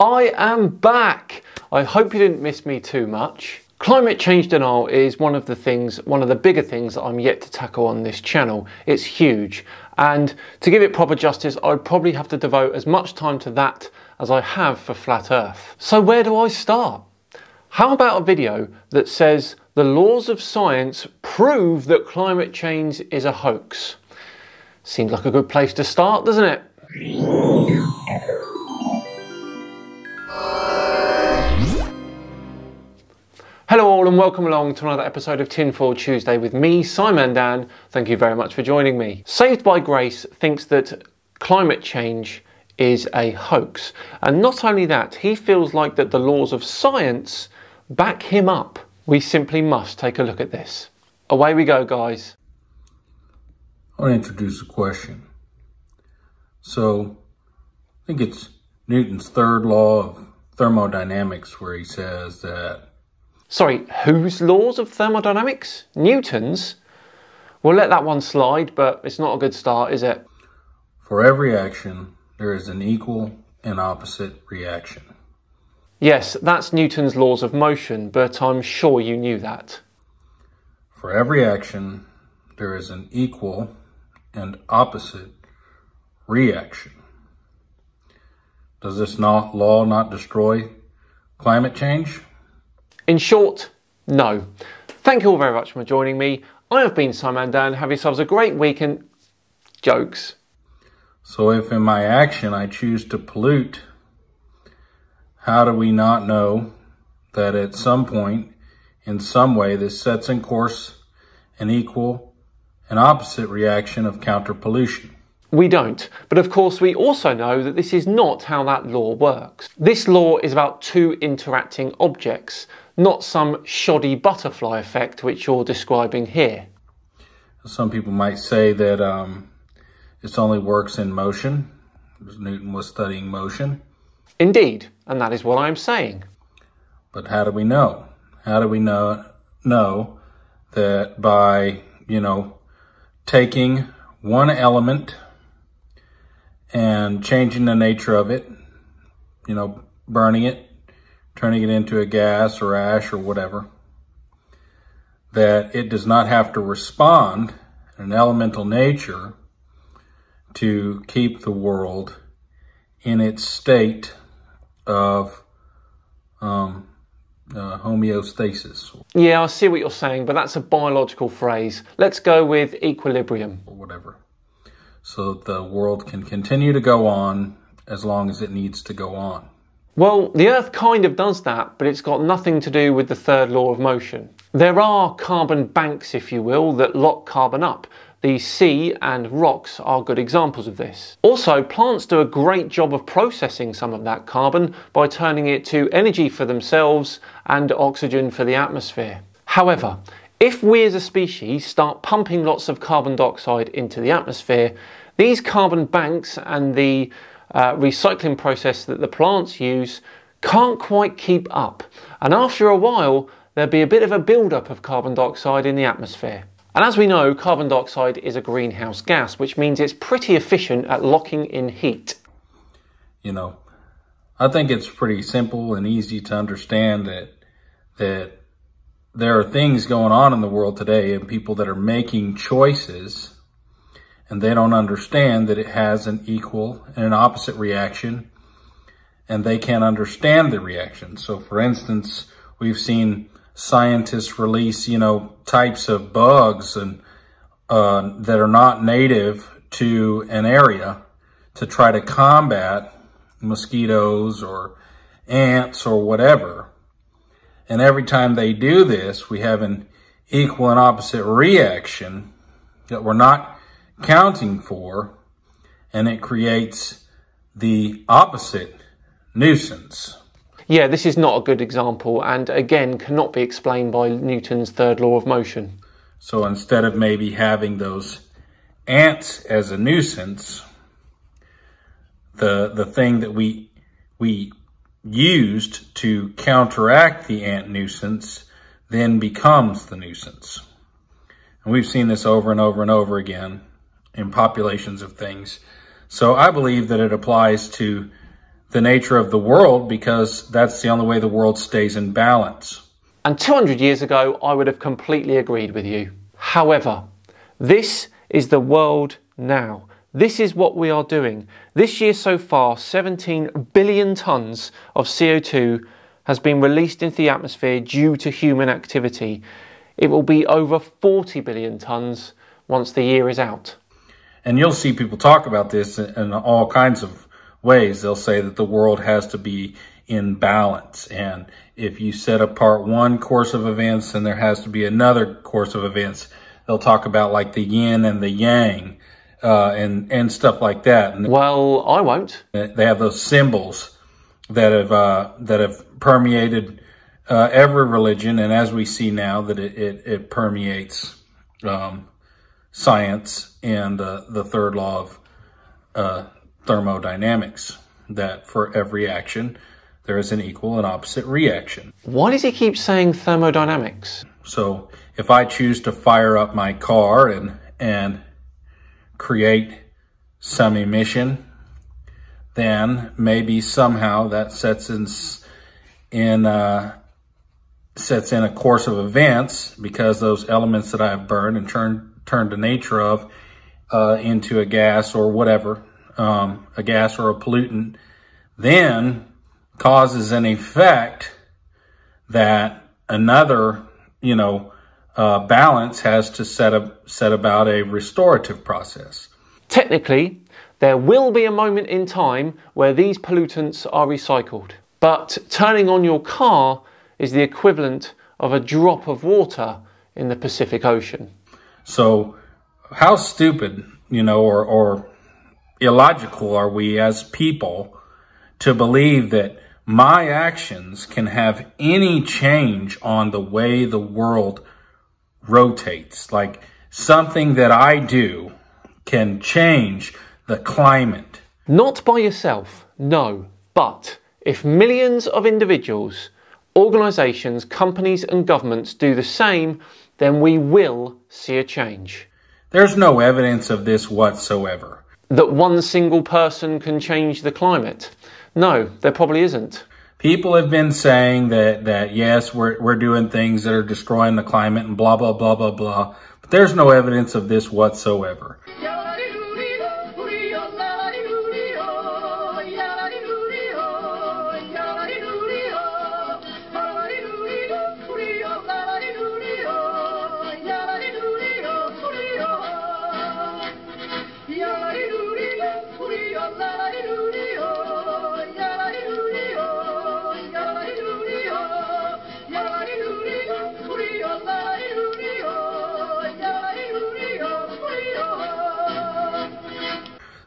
I am back. I hope you didn't miss me too much. Climate change denial is one of the things, one of the bigger things that I'm yet to tackle on this channel. It's huge. And to give it proper justice, I'd probably have to devote as much time to that as I have for flat earth. So where do I start? How about a video that says the laws of science prove that climate change is a hoax? Seems like a good place to start, doesn't it? And welcome along to another episode of Tinfoil Tuesday with me, SciManDan. Thank you very much for joining me. Saved by Grace thinks that climate change is a hoax. And not only that, he feels like that the laws of science back him up. We simply must take a look at this. Away we go, guys. I want to introduce a question. So, I think it's Newton's third law of thermodynamics where he says that. Sorry, whose laws of thermodynamics? Newton's? We'll let that one slide, but it's not a good start, is it? For every action, there is an equal and opposite reaction. Yes, that's Newton's laws of motion, but I'm sure you knew that. For every action, there is an equal and opposite reaction. Does this not, law not destroy climate change? In short, no. Thank you all very much for joining me. I have been SciManDan. Have yourselves a great weekend. jokes. So if in my action I choose to pollute how do we not know that at some point, in some way, this sets in course an equal and opposite reaction of counter pollution? We don't. But of course, we also know that this is not how that law works. This law is about two interacting objects, not some shoddy butterfly effect which you're describing here. Some people might say that um, this only works in motion, Newton was studying motion. Indeed, and that is what I'm saying. But how do we know? How do we know, know that by, you know, taking one element and changing the nature of it, you know, burning it, turning it into a gas or ash or whatever, that it does not have to respond in an elemental nature to keep the world in its state of um, uh, homeostasis. Yeah, I see what you're saying, but that's a biological phrase. Let's go with equilibrium. Or whatever. So the world can continue to go on as long as it needs to go on. Well, the Earth kind of does that, but it's got nothing to do with the third law of motion. There are carbon banks, if you will, that lock carbon up. The sea and rocks are good examples of this. Also, plants do a great job of processing some of that carbon by turning it to energy for themselves and oxygen for the atmosphere. However, if we as a species start pumping lots of carbon dioxide into the atmosphere, these carbon banks and the uh, recycling process that the plants use can't quite keep up. And after a while, there'll be a bit of a buildup of carbon dioxide in the atmosphere. And as we know, carbon dioxide is a greenhouse gas, which means it's pretty efficient at locking in heat. You know, I think it's pretty simple and easy to understand that that there are things going on in the world today and people that are making choices and they don't understand that it has an equal and an opposite reaction and they can't understand the reaction. So for instance, we've seen scientists release, you know, types of bugs and uh, that are not native to an area to try to combat mosquitoes or ants or whatever. And every time they do this, we have an equal and opposite reaction that we're not counting for, and it creates the opposite nuisance. Yeah, this is not a good example and again cannot be explained by Newton's third law of motion. So instead of maybe having those ants as a nuisance, the the thing that we we used to counteract the ant nuisance then becomes the nuisance. And we've seen this over and over and over again in populations of things. So I believe that it applies to the nature of the world because that's the only way the world stays in balance. And 200 years ago, I would have completely agreed with you. However, this is the world now. This is what we are doing. This year so far, 17 billion tonnes of CO2 has been released into the atmosphere due to human activity. It will be over 40 billion tonnes once the year is out. And you'll see people talk about this in all kinds of ways. They'll say that the world has to be in balance. And if you set apart one course of events, then there has to be another course of events. They'll talk about like the yin and the yang, uh, and, and stuff like that. And well, I won't. They have those symbols that have, uh, that have permeated, uh, every religion. And as we see now that it, it, it permeates, um, science and uh, the third law of uh, thermodynamics, that for every action, there is an equal and opposite reaction. Why does he keep saying thermodynamics? So if I choose to fire up my car and, and create some emission, then maybe somehow that sets in, in uh, sets in a course of events because those elements that I have burned and turned turned the nature of uh, into a gas or whatever, um, a gas or a pollutant, then causes an effect that another, you know, uh, balance has to set, up, set about a restorative process. Technically, there will be a moment in time where these pollutants are recycled. But turning on your car is the equivalent of a drop of water in the Pacific Ocean. So how stupid, you know, or, or illogical are we as people to believe that my actions can have any change on the way the world rotates. Like something that I do can change the climate. Not by yourself, no. But if millions of individuals, organisations, companies and governments do the same, then we will see a change. There's no evidence of this whatsoever. That one single person can change the climate? No, there probably isn't. People have been saying that, that yes, we're, we're doing things that are destroying the climate and blah, blah, blah, blah, blah. But there's no evidence of this whatsoever.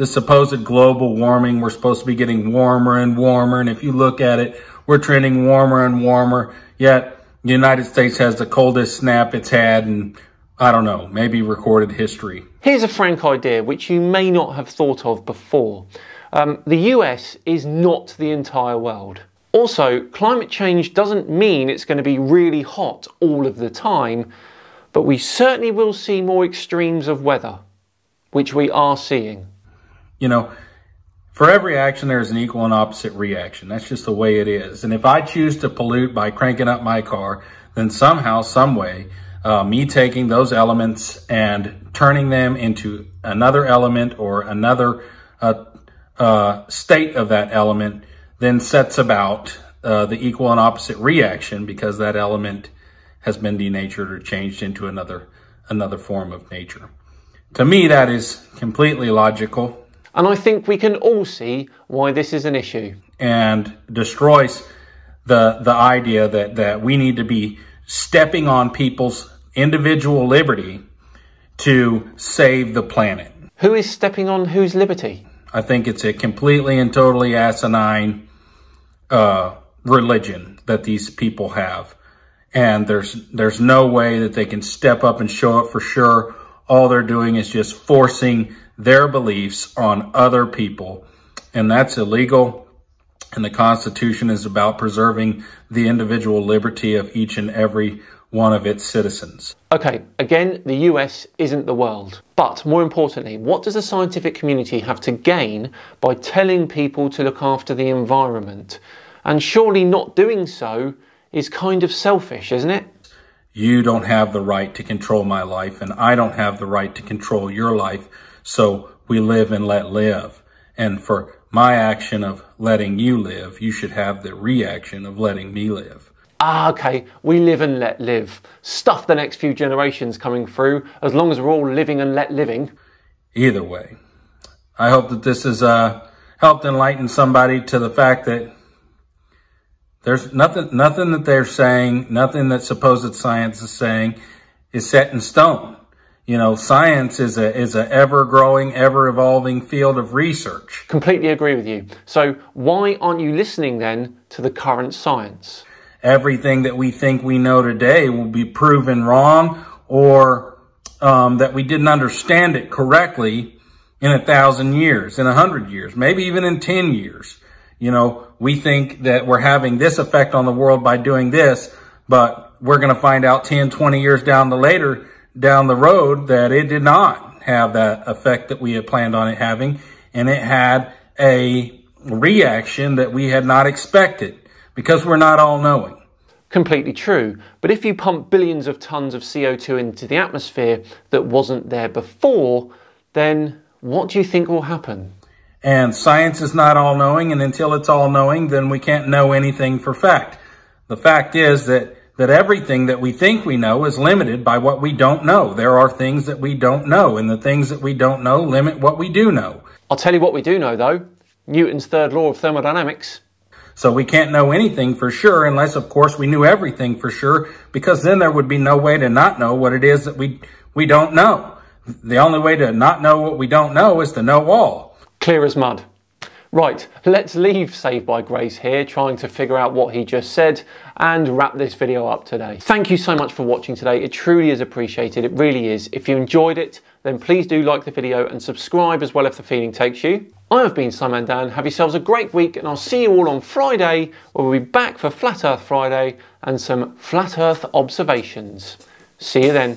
The supposed global warming. We're supposed to be getting warmer and warmer. And if you look at it, we're trending warmer and warmer. Yet the United States has the coldest snap it's had in, I don't know, maybe recorded history. Here's a frank idea which you may not have thought of before. Um, the US is not the entire world. Also, climate change doesn't mean it's going to be really hot all of the time, but we certainly will see more extremes of weather, which we are seeing you know, for every action, there's an equal and opposite reaction. That's just the way it is. And if I choose to pollute by cranking up my car, then somehow, some way, uh, me taking those elements and turning them into another element or another uh, uh, state of that element then sets about uh, the equal and opposite reaction because that element has been denatured or changed into another another form of nature. To me, that is completely logical. And I think we can all see why this is an issue. And destroys the, the idea that, that we need to be stepping on people's individual liberty to save the planet. Who is stepping on whose liberty? I think it's a completely and totally asinine uh, religion that these people have. And there's there's no way that they can step up and show it for sure. All they're doing is just forcing their beliefs on other people. And that's illegal. And the Constitution is about preserving the individual liberty of each and every one of its citizens. Okay, again, the US isn't the world. But more importantly, what does the scientific community have to gain by telling people to look after the environment? And surely not doing so is kind of selfish, isn't it? You don't have the right to control my life, and I don't have the right to control your life. So we live and let live. And for my action of letting you live, you should have the reaction of letting me live. Ah, okay, we live and let live. Stuff the next few generations coming through, as long as we're all living and let living. Either way, I hope that this has uh, helped enlighten somebody to the fact that there's nothing, nothing that they're saying, nothing that supposed science is saying is set in stone. You know, science is a is a ever growing, ever evolving field of research. Completely agree with you. So why aren't you listening then to the current science? Everything that we think we know today will be proven wrong or um, that we didn't understand it correctly in a thousand years, in a hundred years, maybe even in 10 years. You know, we think that we're having this effect on the world by doing this, but we're going to find out 10, 20 years down the later down the road that it did not have that effect that we had planned on it having. And it had a reaction that we had not expected because we're not all knowing. Completely true. But if you pump billions of tons of CO2 into the atmosphere that wasn't there before, then what do you think will happen? And science is not all knowing, and until it's all knowing, then we can't know anything for fact. The fact is that that everything that we think we know is limited by what we don't know. There are things that we don't know, and the things that we don't know limit what we do know. I'll tell you what we do know, though Newton's third law of thermodynamics. So we can't know anything for sure unless, of course, we knew everything for sure, because then there would be no way to not know what it is that we, we don't know. The only way to not know what we don't know is to know all. Clear as mud. Right, let's leave Saved by Grace here, trying to figure out what he just said and wrap this video up today. Thank you so much for watching today. It truly is appreciated. It really is. If you enjoyed it, then please do like the video and subscribe as well if the feeling takes you. I have been SciManDan. Have yourselves a great week and I'll see you all on Friday where we'll be back for Flat Earth Friday and some Flat Earth observations. See you then.